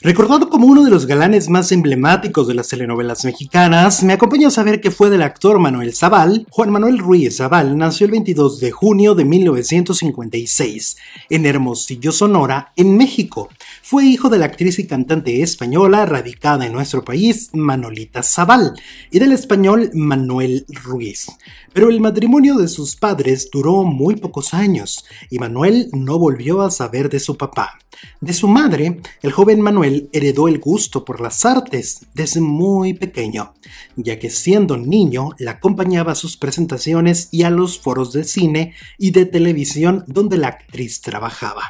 Recordado como uno de los galanes más emblemáticos de las telenovelas mexicanas, me acompaña a saber que fue del actor Manuel Zaval. Juan Manuel Ruiz Zaval nació el 22 de junio de 1956 en Hermosillo, Sonora, en México. Fue hijo de la actriz y cantante española radicada en nuestro país, Manolita Zaval, y del español Manuel Ruiz. Pero el matrimonio de sus padres duró muy pocos años y Manuel no volvió a saber de su papá. De su madre, el joven Manuel heredó el gusto por las artes desde muy pequeño, ya que siendo niño la acompañaba a sus presentaciones y a los foros de cine y de televisión donde la actriz trabajaba.